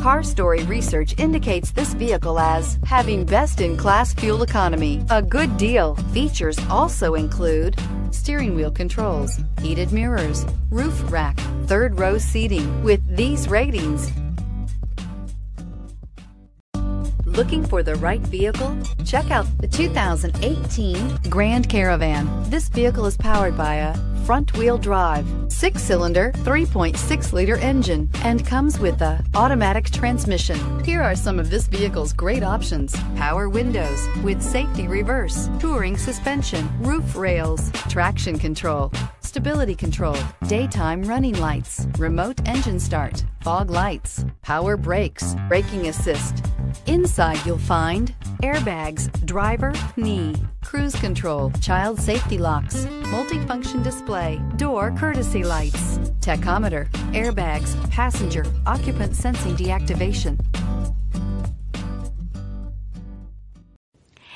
CarStory research indicates this vehicle as having best in class fuel economy. A good deal. Features also include steering wheel controls, heated mirrors, roof rack, third row seating. With these ratings, Looking for the right vehicle? Check out the 2018 Grand Caravan. This vehicle is powered by a front wheel drive, six cylinder, 3.6 liter engine, and comes with a automatic transmission. Here are some of this vehicle's great options power windows with safety reverse, touring suspension, roof rails, traction control, stability control, daytime running lights, remote engine start, fog lights, power brakes, braking assist. Inside you'll find airbags, driver, knee, cruise control, child safety locks, multifunction display, door courtesy lights, tachometer, airbags, passenger, occupant sensing deactivation.